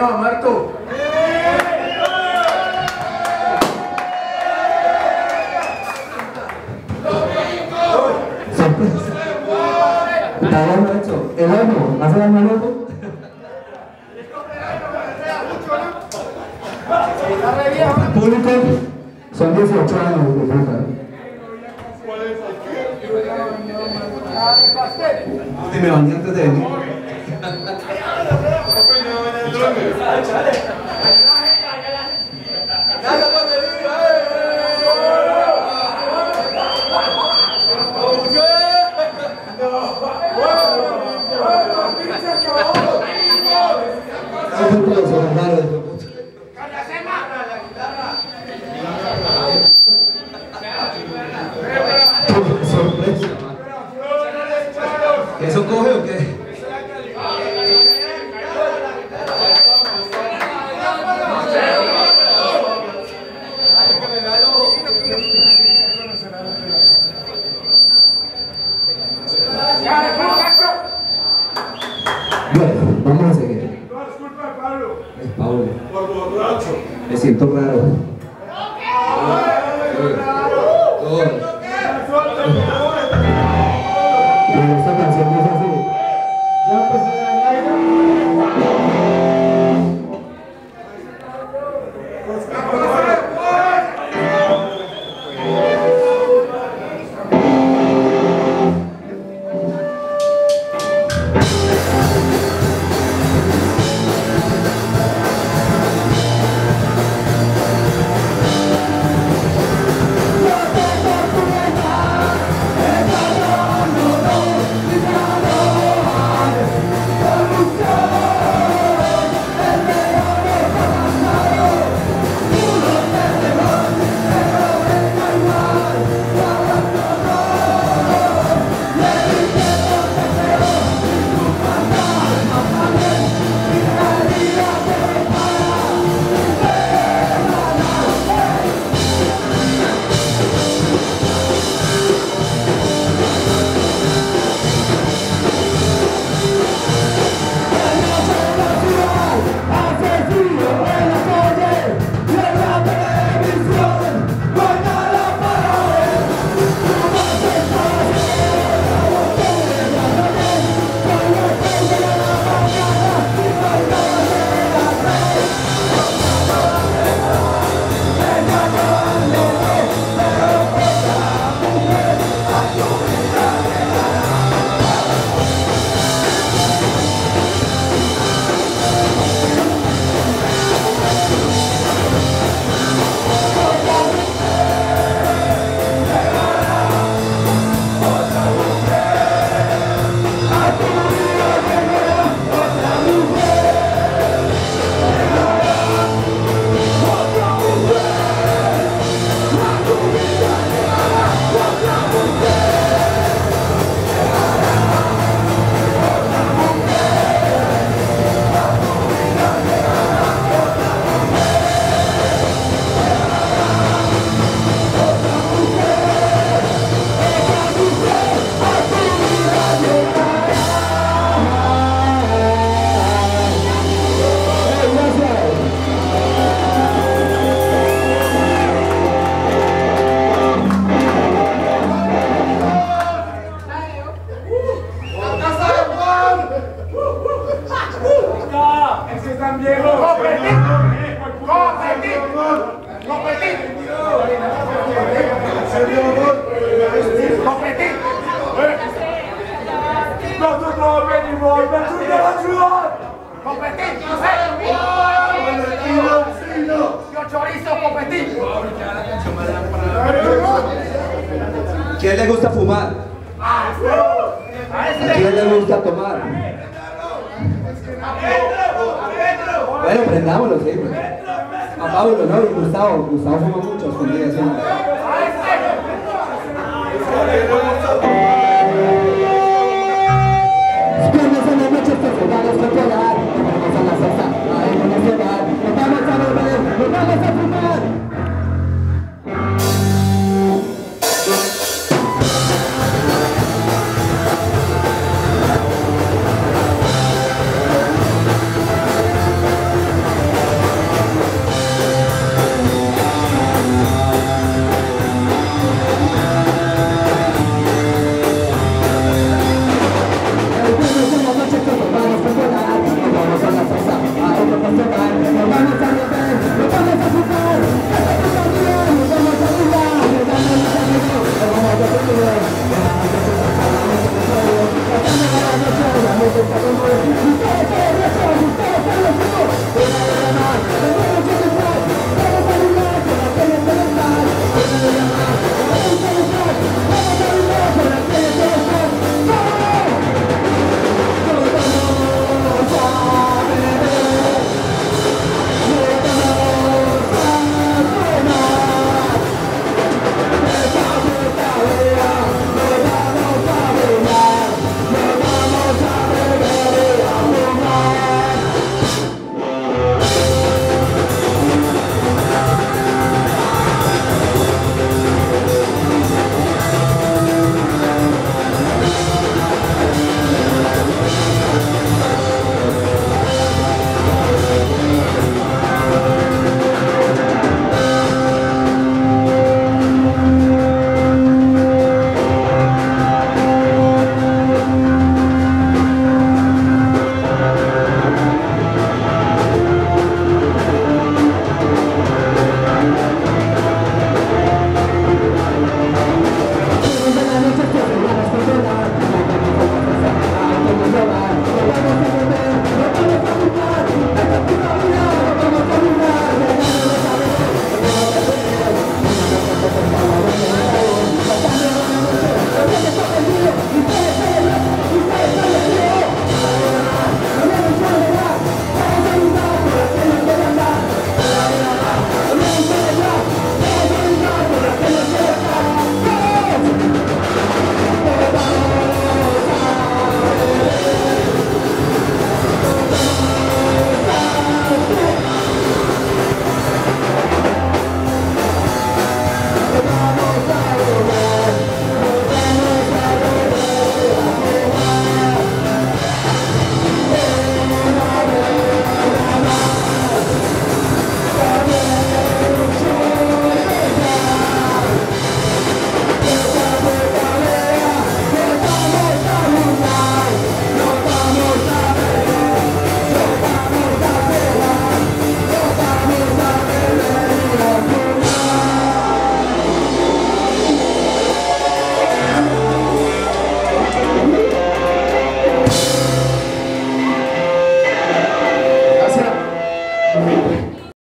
no, Marto? hecho? ¿El. Público, son 18 años de puta. ¿Cuál es el qué? Me bañé antes de venir. ¿Eso coge o qué? Bueno, vamos a seguir. No es culpa de Pablo. Es Pablo. Por borracho. Me siento raro. Están viejos. ¡Competir! ¡Competir! ¡Competir! ¡Competir! Nosotros no venimos. ¡Yo chorizo, competir! ¿Quién le gusta fumar? ¿A quién le gusta tomar? Bueno, prendámoslo, sí, pues. A Pablo, ¿no? Y Gustavo. Gustavo fuma mucho, escondidas